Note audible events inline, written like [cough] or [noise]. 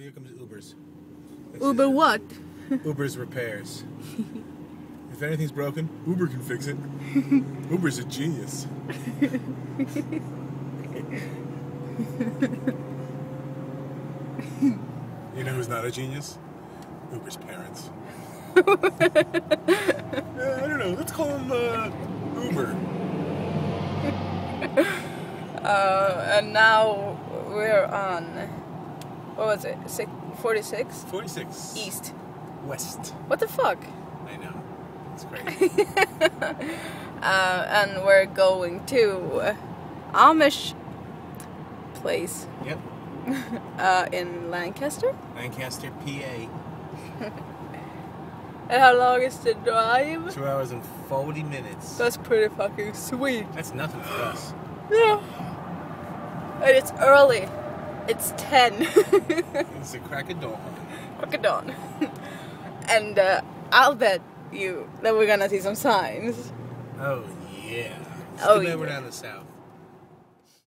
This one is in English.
here comes Ober's. Ober what? [laughs] Ober's repairs. [laughs] if anything's broken, Ober can fix it. [laughs] Ober's a genius. you know who's not a genius? Ober's parents. Uh, I don't know. Let's call him uh, Ober. Uh, and now we're on. What was it? Six, 46? 46. East. West. What the fuck? I know. It's crazy. [laughs] Uh, and we're going to Amish place yep. [laughs] uh, in Lancaster. Lancaster, PA. [laughs] And how long is the drive? Two hours and 40 minutes. That's pretty fucking sweet. That's nothing for us. Yeah. And it's early. It's 10. [laughs] It's the crack of dawn. Fuck it on. and uh, I'll bet you that we're gonna see some signs. Oh, yeah. Oh, yeah. down the south.